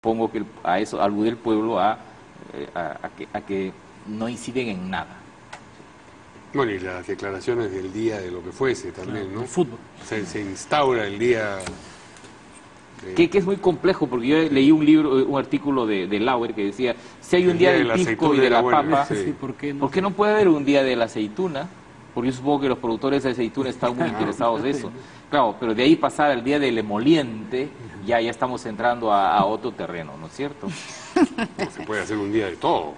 Supongo que a eso alude el pueblo a, eh, a, que, a que no inciden en nada. Bueno, y las declaraciones del día de lo que fuese también, ¿no? El fútbol. Se, se instaura el día... Que, que, es muy complejo, porque yo leí un libro, un artículo de, de Lauer que decía, si hay un día, del pisco y de la papa, ¿por, qué no? ¿por qué no puede haber un día de la aceituna? Porque yo supongo que los productores de aceituna están muy interesados en eso. Claro, pero de ahí pasar al día del emoliente, ya, ya estamos entrando a, otro terreno, ¿no es cierto? se puede hacer un día de todo.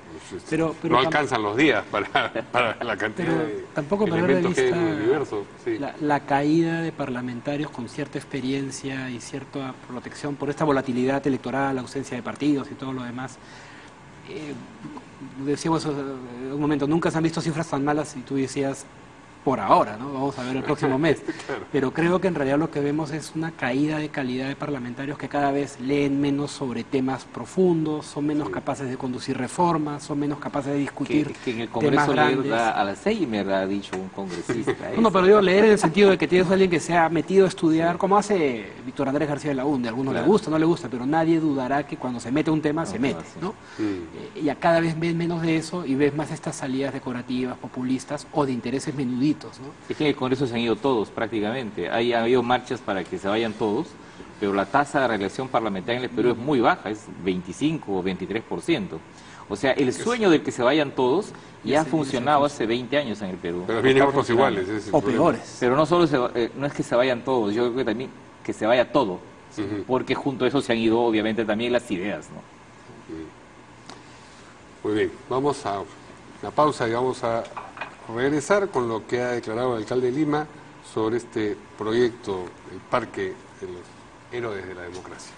Pero, no alcanzan los días para, para la cantidad de tampoco elementos que hay en el universo. La, la, caída de parlamentarios con cierta experiencia y cierta protección por esta volatilidad electoral, ausencia de partidos y todo lo demás. Eh, decíamos en un momento, nunca se han visto cifras tan malas y tú decías, por ahora, ¿no? Vamos a ver el próximo mes. Pero creo que en realidad lo que vemos es una caída de calidad de parlamentarios que cada vez leen menos sobre temas profundos, son menos capaces de conducir reformas, son menos capaces de discutir que, que en el Congreso leer a las seis me ha dicho un congresista. no, pero digo leer en el sentido de que tienes a alguien que se ha metido a estudiar, como hace Víctor Andrés García de la UNDE, a algunos le gusta, no le gusta, pero nadie dudará que cuando se mete un tema, se mete, ¿no? Eh, y a cada vez ves menos de eso y ves más estas salidas decorativas, populistas o de intereses es que en el Congreso se han ido todos prácticamente. Hay, ha habido marchas para que se vayan todos, pero la tasa de reelección parlamentaria en el Perú es muy baja, es 25 o 23%. O sea, el sueño de que se vayan todos ya ha funcionado hace 20 años en el Perú. Pero vienen otros iguales. o peores. Pero no solo eh, no es que se vayan todos, yo creo que también que se vaya todo. Porque junto a eso se han ido obviamente también las ideas. ¿no? Muy bien, vamos a la pausa y vamos a regresar con lo que ha declarado el alcalde Lima sobre este proyecto, el Parque de los Héroes de la Democracia.